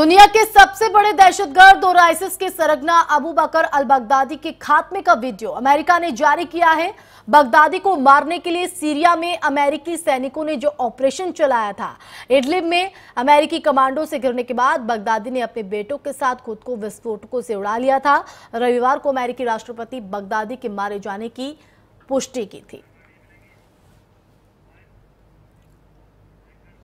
दुनिया के सबसे बड़े दहशतगर्द और आइसिस के सरगना अबू बकर अल बगदादी के खात्मे का वीडियो। अमेरिका ने जारी किया है, बगदादी को मारने के लिए सीरिया में अमेरिकी सैनिकों ने जो ऑपरेशन चलाया था, इडलिब में अमेरिकी कमांडो से गिरने के बाद बगदादी ने अपने बेटों के साथ खुद को विस्फोटकों से उड़ा लिया था। रविवार को अमेरिकी राष्ट्रपति बगदादी के मारे जाने की पुष्टि की थी।